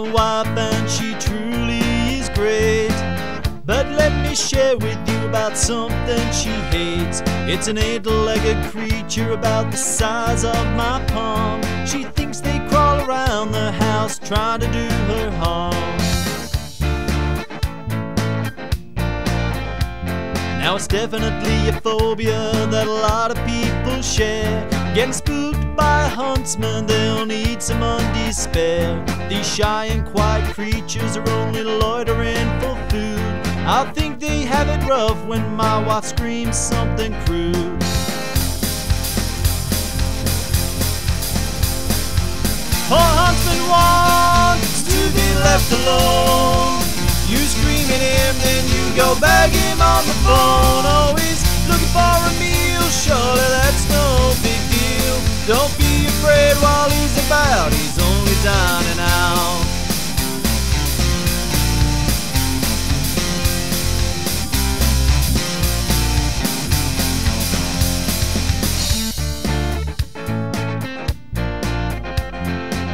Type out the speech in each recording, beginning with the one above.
my wife, and she truly is great. But let me share with you about something she hates. It's an eight-legged creature about the size of my palm. She thinks they crawl around the house trying to do her harm. Now it's definitely a phobia that a lot of people share. Getting spooked by a huntsman, they'll need some undespair. These shy and quiet creatures are only loitering for food. I think they have it rough when my wife screams something crude. Poor huntsman wants to be left alone. You scream at him, then you go beg him on the phone. Only dining out.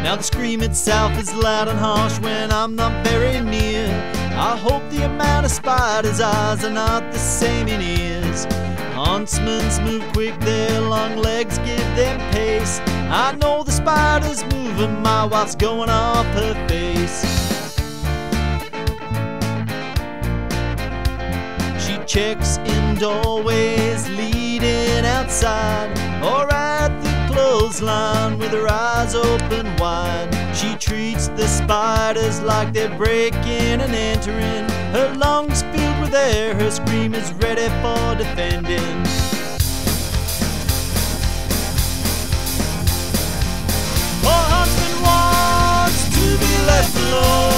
Now the scream itself is loud and harsh when I'm not very near. I hope the amount of spiders' eyes are not the same in ears. Huntsmen's move quick, their long legs give them pace. I know the spider's moving, my wife's going off her face. She checks in doorways leading outside or at with her eyes open wide. She treats the spiders like they're breaking and entering. Her lungs filled with air, her scream is ready for defending. Poor huntsman wants to be left alone.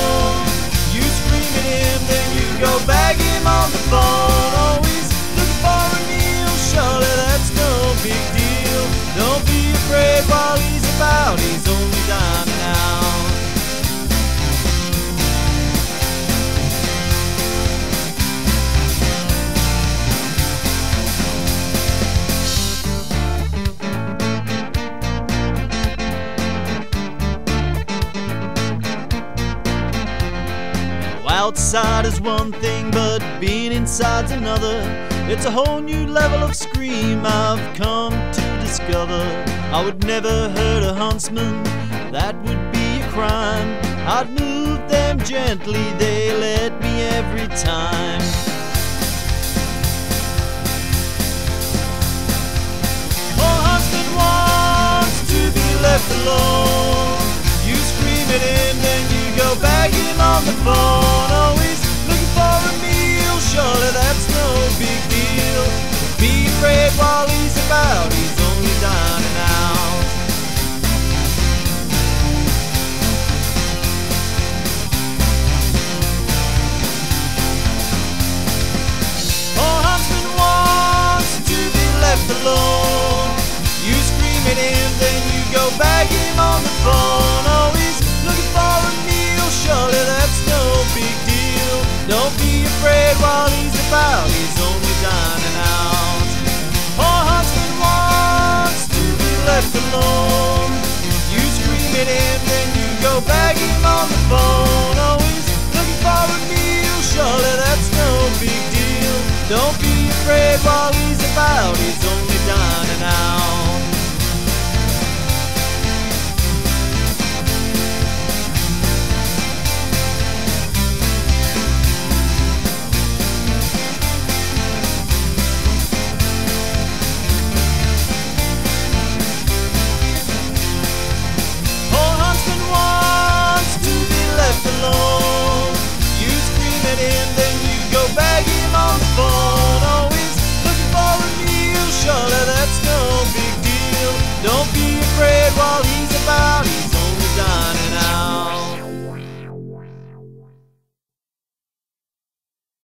While he's about, he's only dining out. Outside is one thing, but being inside's another. It's a whole new level of scream I've come to discover. I would never hurt a huntsman, that would be a crime. I'd move them gently, they let me every time. While he's about, he's only dining out. Poor huntsman wants to be left alone. You scream at him, then you go beg him on the phone. Oh, Always looking for a meal, surely that's no big deal. Don't be afraid while he's about, he's